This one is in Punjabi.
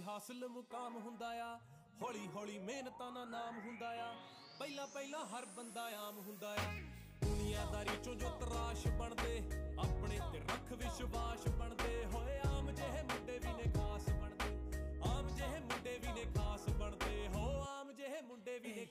ਹੌਲੀ ਹਾਸਲ ਮੁਕਾਮ ਹੁੰਦਾ ਆ, ਹੌਲੀ ਹੌਲੀ ਮਿਹਨਤਾਂ ਨਾਲ ਨਾਮ ਹੁੰਦਾ ਆ, ਪਹਿਲਾ ਪਹਿਲਾ ਹਰ ਬੰਦਾ ਆਮ ਹੁੰਦਾ ਆ। ਦੁਨੀਆਦਾਰੀ ਚੋਂ ਜੋ ਤਰਾਸ਼ ਬਣਦੇ, ਆਪਣੇ ਤੇ ਰੱਖ ਵਿਸ਼ਵਾਸ ਬਣਦੇ, ਹੋਏ ਆਮ ਜਿਹੇ ਮੁੰਡੇ ਵੀ ਨੇ ਖਾਸ ਬਣਦੇ, ਆਮ ਜਿਹੇ ਮੁੰਡੇ ਵੀ ਨੇ ਖਾਸ ਬਣਦੇ, ਹੋ ਆਮ ਜਿਹੇ ਮੁੰਡੇ ਵੀ ਨੇ